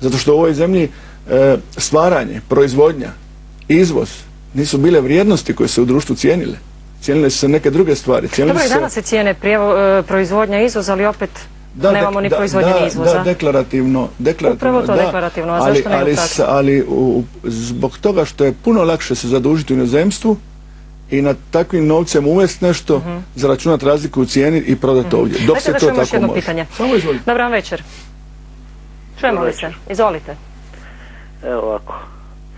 Zato što u ovoj zemlji e, stvaranje, proizvodnja, izvoz nisu bile vrijednosti koje se u društvu cijenile. Cijenile su se neke druge stvari. Dobro, i danas se cijene prijevo, proizvodnja, izvoz, ali opet da, nemamo ni proizvodnje ni izvoza. Da, deklarativno, deklarativno Upravo to deklarativno, a zašto ali, ali, ali zbog toga što je puno lakše se zadužiti u inozemstvu i na takvim novcem uvesti nešto, uh zaračunati razliku u cijeni i prodati ovdje. Dok se to tako jedno može. pitanje. Samo izvolite. Dobar večer. Čujemo li se? Izvolite. Evo ovako.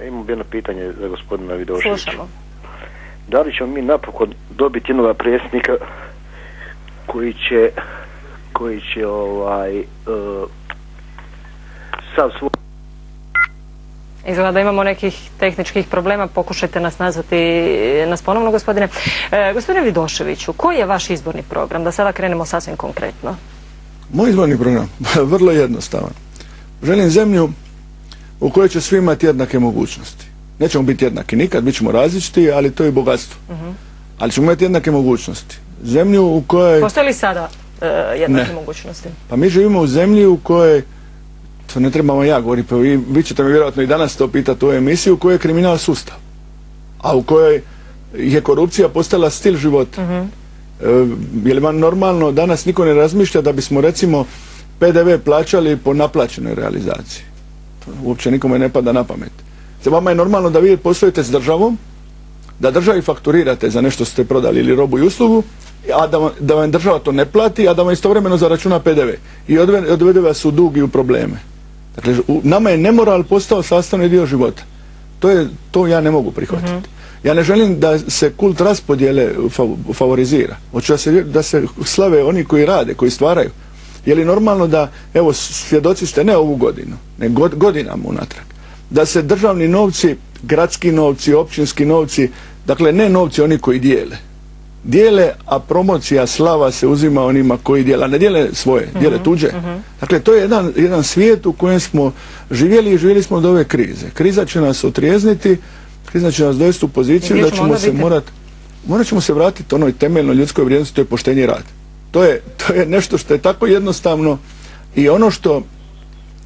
Imam jedno pitanje za gospodina Vidoševića. Slušamo. Da li ćemo mi napokon dobiti jednog predsjednika koji će koji će ovaj uh, sav svoj Izgleda da imamo nekih tehničkih problema, pokušajte nas nazvati nas ponovno gospodine. E, gospodine Vidoševiću, koji je vaš izborni program? Da sada krenemo sasvim konkretno. Moj izborni program, vrlo jednostavan. Želim zemlju u kojoj će svi imati jednake mogućnosti. Nećemo biti jednaki nikad, bit ćemo različiti, ali to je bogatstvo. Uh Ali ćemo imati jednake mogućnosti. Zemlju u kojoj... Postoje li sada uh, jednake mogućnosti? Pa mi živimo u zemlji u kojoj to ne trebamo ja govoriti, pa vi, vi ćete me vjerojatno i danas to pitati u ovoj emisiji, u kojoj je kriminal sustav. A u kojoj je korupcija postala stil života. Uh -huh. e, je li vam normalno, danas niko ne razmišlja da bismo recimo PDV plaćali po naplaćenoj realizaciji. To uopće nikome ne pada na pamet. Za vama je normalno da vi poslujete s državom, da državi fakturirate za nešto ste prodali ili robu i uslugu, a da vam, da vam država to ne plati, a da vam istovremeno zaračuna PDV. I odvede vas u dug i u probleme. Dakle, u, nama je nemoral postao sastavni dio života. To, je, to ja ne mogu prihvatiti. Mm -hmm. Ja ne želim da se kult raspodjele favorizira. Hoću da se, da se slave oni koji rade, koji stvaraju. Je li normalno da, evo, svjedoci ste ne ovu godinu, ne god, godinama unatrag, da se državni novci, gradski novci, općinski novci, dakle ne novci oni koji dijele, dijele, a promocija slava se uzima onima koji dijele, a ne dijele svoje, Mhm, dijele tuđe. Dakle, to je jedan, jedan svijet u kojem smo živjeli i živjeli smo od ove krize. Kriza će nas otrijezniti, kriza će nas dovesti u poziciju da ćemo se morati, morat ćemo se vratiti onoj temeljnoj ljudskoj vrijednosti, to je poštenje i rad. To je, to je nešto što je tako jednostavno i ono što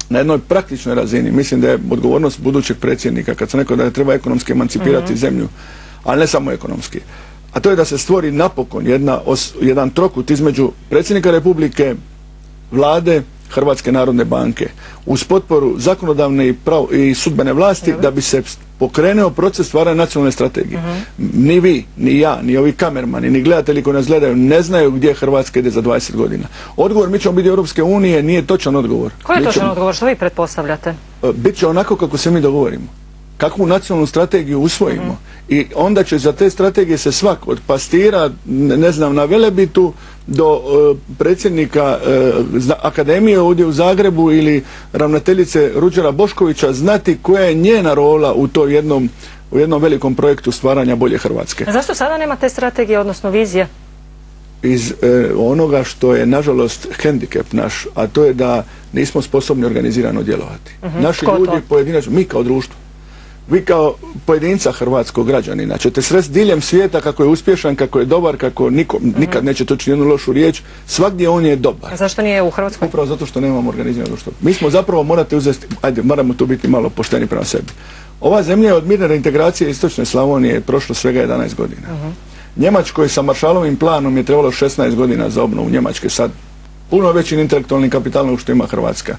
na jednoj praktičnoj razini, mislim da je odgovornost budućeg predsjednika, kad sam rekao da je treba ekonomski emancipirati zemlju, ali ne samo ekonomski, a to je da se stvori napokon jedna os, jedan trokut između predsjednika Republike, vlade, Hrvatske narodne banke, uz potporu zakonodavne i, prav, i sudbene vlasti da bi se pokrenuo proces stvaranja nacionalne strategije. Ni vi, ni ja, ni ovi kamermani, ni gledatelji koji nas gledaju ne znaju gdje Hrvatska ide za 20 godina. Odgovor mi ćemo biti Europske unije nije točan odgovor. Koji je Mi točan ćemo- odgovor? Što vi pretpostavljate? bit će onako kako se mi dogovorimo. Kakvu nacionalnu strategiju usvojimo. I onda će za te strategije se svak od pastira, ne znam, na Velebitu do e, predsjednika e, akademije ovdje u Zagrebu ili ravnateljice Ruđera Boškovića znati koja je njena rola u to jednom u jednom velikom projektu stvaranja bolje Hrvatske. A zašto sada nema te strategije, odnosno vizije? iz e, onoga što je nažalost hendikep naš, a to je da nismo sposobni organizirano djelovati. Naši Tko to? ljudi pojedinačno, mi kao društvo, vi kao pojedinca hrvatskog građanina ćete srest diljem svijeta kako je uspješan, kako je dobar, kako niko, nikad neće toći jednu lošu riječ, svagdje on je dobar. A zašto nije u Hrvatskoj? Upravo zato što nemamo organizirano društvo. Mi smo zapravo, morate uzeti, ajde, moramo tu biti malo pošteni prema sebi. Ova zemlja je od mirne reintegracije istočne Slavonije prošlo svega 11 godina. Njemačkoj sa Maršalovim planom je trebalo 16 godina za obnovu Njemačke sad puno većim intelektualnim kapitalom što ima Hrvatska.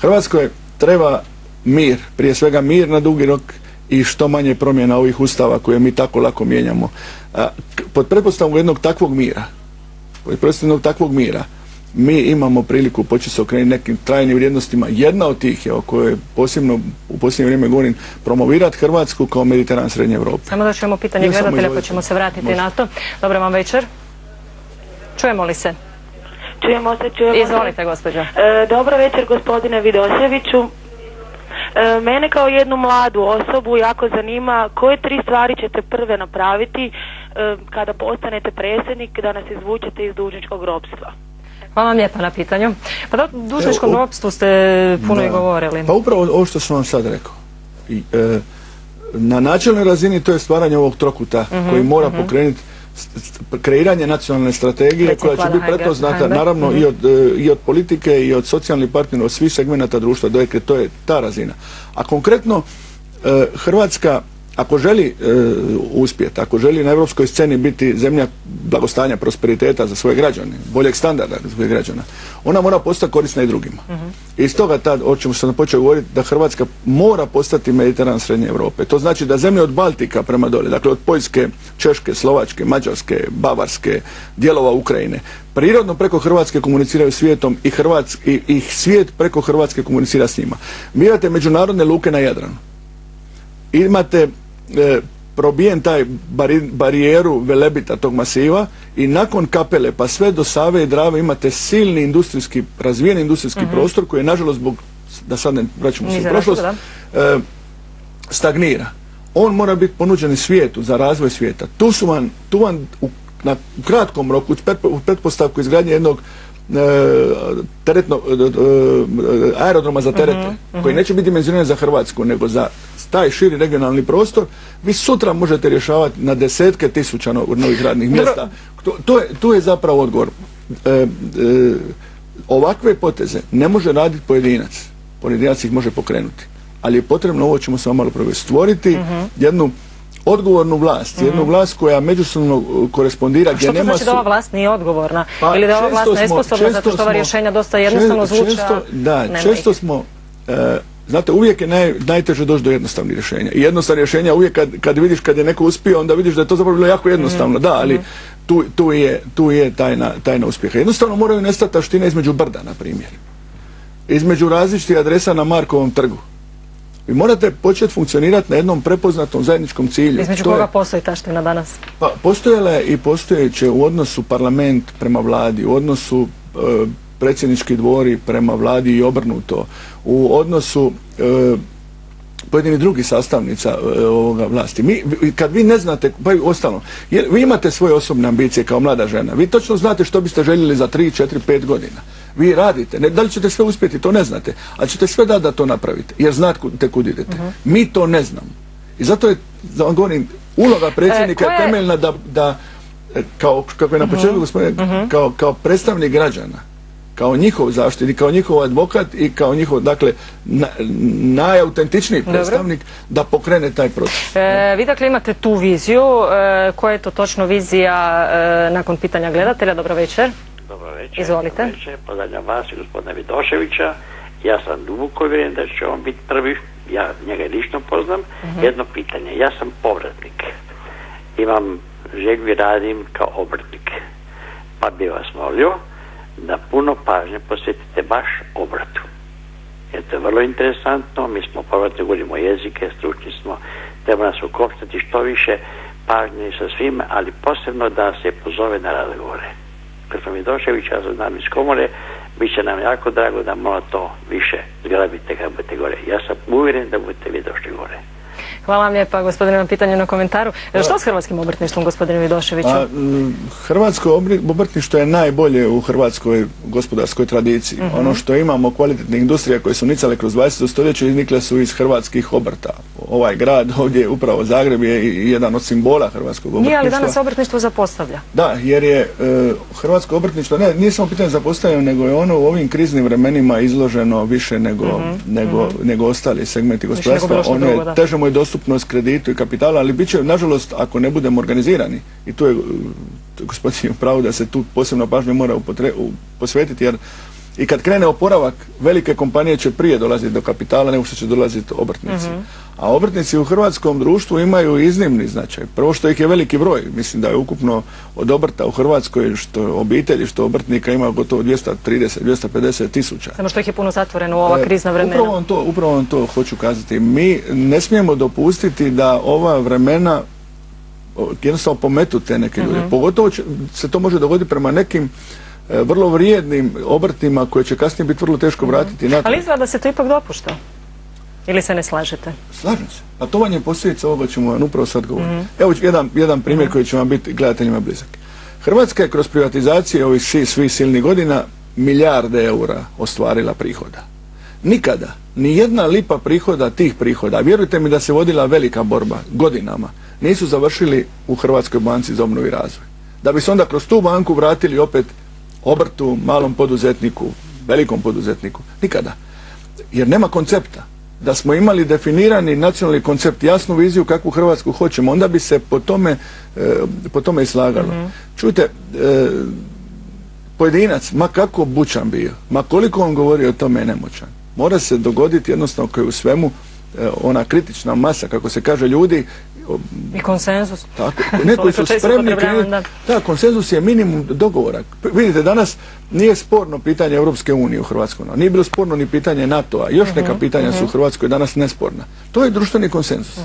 Hrvatskoj treba mir, prije svega mir na dugi rok i što manje promjena ovih ustava koje mi tako lako mijenjamo. Pod pretpostavom jednog takvog mira, pod pretpostavom jednog takvog mira, mi imamo priliku početi se okrenuti nekim trajnim vrijednostima. Jedna od tih je o kojoj posebno u posljednje vrijeme govorim promovirati Hrvatsku kao Mediteran Srednje Europe. Samo da ćemo pitanje gledatelja pa ćemo se vratiti na to. Dobro vam večer. Čujemo li se? Čujemo se, čujemo Izvolite, gospođo. se. E, dobro večer, gospodine Vidoševiću. E, mene kao jednu mladu osobu jako zanima koje tri stvari ćete prve napraviti e, kada postanete predsjednik da nas izvučete iz dužničkog ropstva. Hvala vam lijepa na pitanju. Pa da, dužničkom Evo, u- ropstvu ste puno i Da. govorili. Pa upravo ovo što sam vam sad rekao. I, e, na načelnoj razini to je stvaranje ovog trokuta koji mora pokrenuti s- s- kreiranje nacionalne strategije koja će biti prepoznata naravno Mhm. i od, i od politike i od socijalnih partnera, od svih segmenata društva. Dakle, to je ta razina. A konkretno, e, Hrvatska ako želi e, uspjeti, ako želi na europskoj sceni biti zemlja blagostanja, prosperiteta za svoje građane, boljeg standarda za svoje građana, ona mora postati korisna i drugima. I stoga tad, o čemu sam počeo govoriti, da Hrvatska mora postati Mediteran Srednje Europe. To znači da zemlje od Baltika prema dolje, dakle od Poljske, Češke, Slovačke, Mađarske, Bavarske, dijelova Ukrajine, prirodno preko Hrvatske komuniciraju svijetom i, Hrvatsk, i, i svijet preko Hrvatske komunicira s njima. Vi imate međunarodne luke na Jadranu imate e, probijen taj bari- barijeru velebita tog masiva i nakon kapele pa sve do Save i Drave imate silni industrijski, razvijeni industrijski prostor koji je nažalost zbog, da sad ne vraćamo se u prošlost, e, stagnira. On mora biti ponuđen svijetu za razvoj svijeta. Tu su vam, tu vam u, na u kratkom roku, u pretpostavku izgradnje jednog e, teretno, e, e, aerodroma za terete, koji neće biti dimenzioniran za Hrvatsku, nego za taj širi regionalni prostor, vi sutra možete rješavati na desetke tisuća no- novih radnih mjesta. To, to je, tu je zapravo odgovor. E, e, ovakve poteze ne može raditi pojedinac. Pojedinac ih može pokrenuti. Ali je potrebno, ovo ćemo samo malo provesti, stvoriti jednu odgovornu vlast, jednu vlast koja međusobno uh, korespondira, A što to znači da ova vlast nije odgovorna? Pa, Ili da ova vlast nesposobna zato što ova rješenja dosta jednostavno često- zvuče, često- a da, nema često ih. smo e, Znate, uvijek je naj, najteže doći do jednostavnih rješenja. I jednostavna rješenja uvijek kad, kad vidiš kad je neko uspio, onda vidiš da je to zapravo bilo jako jednostavno. Da, ali tu, tu je, tu je tajna, tajna uspjeha. Jednostavno moraju nestati taštine između brda, na primjer. Između različitih adresa na Markovom trgu. Vi morate početi funkcionirati na jednom prepoznatom zajedničkom cilju. Između To je- koga postoji taština danas? pa postojala je i postojeće u odnosu parlament prema vladi, u odnosu e, predsjednički dvori prema vladi i obrnuto, u odnosu e, pojedinih drugih sastavnica e, ovoga vlasti. Mi, kad vi ne znate, pa i ostalo, jer vi imate svoje osobne ambicije kao mlada žena, vi točno znate što biste željeli za 3, 4, 5 godina. Vi radite, ne, da li ćete sve uspjeti, to ne znate, ali ćete sve dati da to napravite, jer znate kud idete. Mi to ne znamo. I zato je, da vam govorim, uloga predsjednika E, je temeljna da, da e, kao, kako je na početku gospodin, kao, kao predstavnik građana, kao njihov zaštitnik, kao njihov advokat i kao njihov, dakle, na, najautentičniji Dobro. predstavnik da pokrene taj proces. E, vi dakle imate tu viziju, e, koja je to točno vizija e, nakon pitanja gledatelja, dobro večer. Dobro večer. Izvolite. Dobro večer. Pozdravljam vas i gospodina Vidoševića. Ja sam duboko uvjeren da će on biti prvi. Ja njega lično poznam. Jedno pitanje. Ja sam povratnik. Imam želju i radim kao obrtnik. Pa bi vas molio da puno pažnje posvetite baš obratu. Jer to je vrlo interesantno. Mi smo povratni, govorimo jezike, stručni smo. Treba nas ukopstati što više pažnje sa svime, ali posebno da se pozove na razgovore. Gospodin Vidošević, ja znam iz komore, bit će nam jako drago da malo to više zgrabite kad budete gore. Ja sam uvjeren da budete vi došli. Hvala vam lijepa gospodine na pitanju na komentaru. E, Što s hrvatskim obrtništvom gospodine Vidoševiću? Hrvatsko obrtništvo je najbolje u hrvatskoj gospodarskoj tradiciji. Ono što imamo kvalitetne industrije koje su nicale kroz 20. stoljeće iznikle su iz hrvatskih obrta. Ovaj grad ovdje, upravo Zagreb, je jedan od simbola hrvatskog obrtništva. Nije, ali danas obrtništvo zapostavlja. Da, jer je e, hrvatsko obrtništvo, ne, nije samo pitanje zapostavljeno, nego je ono u ovim kriznim vremenima izloženo više nego, nego, nego ostali segmenti Mhm, nego gospodarstva. bilo što Ono je, da. teže mu je dostupnost kreditu i kapitala, ali bit će, nažalost, ako ne budemo organizirani, i tu je e, gospodin u pravu da se tu posebno pažnje mora upotre- u- posvetiti, jer i kad krene oporavak, velike kompanije će prije dolaziti do kapitala nego što će dolaziti obrtnici. Mhm. A obrtnici u hrvatskom društvu imaju iznimni značaj. Prvo što ih je veliki broj, mislim da je ukupno od obrta u Hrvatskoj, što obitelji, što obrtnika ima gotovo 230, 250 tisuća. Samo što ih je puno zatvoreno u ova E, krizna vremena. Upravo vam, to, upravo vam to hoću kazati. Mi ne smijemo dopustiti da ova vremena jednostavno pometu te neke ljude. Mhm. Pogotovo će, se to može dogoditi prema nekim vrlo vrijednim obrtima koje će kasnije biti vrlo teško vratiti natrag. Mhm. Ali izgleda da se to ipak dopušta. Ili se ne slažete? Slažem se. A to vam je posljedica ovoga ćemo vam upravo sad govoriti. Mhm. Evo jedan, jedan primjer koji će vam biti gledateljima blizak. Hrvatska je kroz privatizacije ovih svih, svih silnih godina milijarde eura ostvarila prihoda. Nikada, ni jedna lipa prihoda tih prihoda, vjerujte mi da se vodila velika borba godinama, nisu završili u Hrvatskoj banci za obnovu i razvoj. da bi se onda kroz tu banku vratili opet obrtu, malom poduzetniku, velikom poduzetniku. Nikada. Jer nema koncepta. Da smo imali definirani nacionalni koncept, jasnu viziju kakvu Hrvatsku hoćemo, onda bi se po tome, e, po tome i slagalo. Čujte, e, pojedinac, ma kako bučan bio, ma koliko on govori o tome je nemoćan. Mora se dogoditi jednostavno koji u svemu e, ona kritična masa, kako se kaže, ljudi I konsenzus. tako, ne koji su spremni krenuti. da. Konsenzus je minimum dogovora. Vidite, danas nije sporno pitanje Europske unije u Hrvatskoj. Nije bilo sporno ni pitanje NATO-a. Još neka pitanja su u Hrvatskoj danas nesporna. To je društveni konsenzus.